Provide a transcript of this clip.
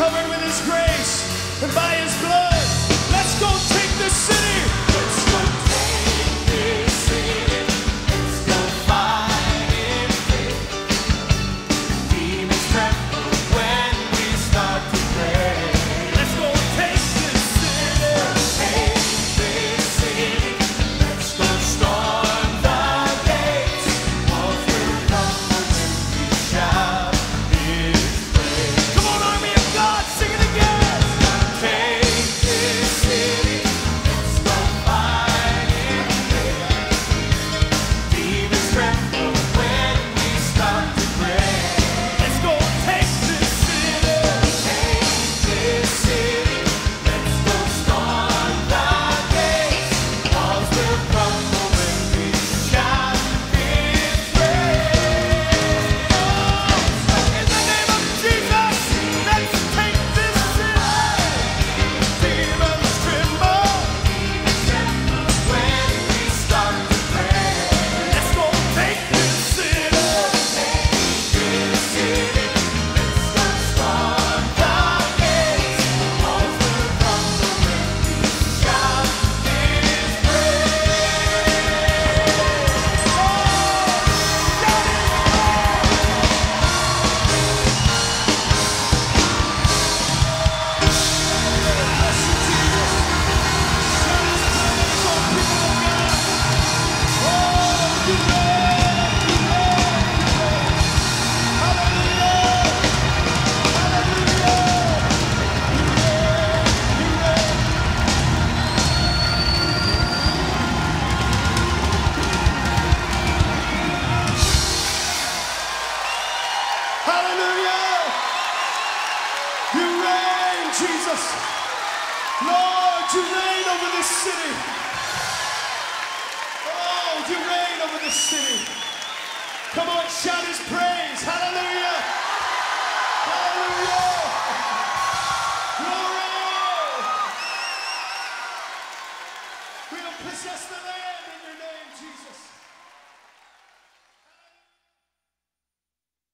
covered with his grace and by his blood. Jesus. Lord, you reign over this city. Oh, you reign over this city. Come on, shout his praise. Hallelujah. Hallelujah. Glory. We'll possess the.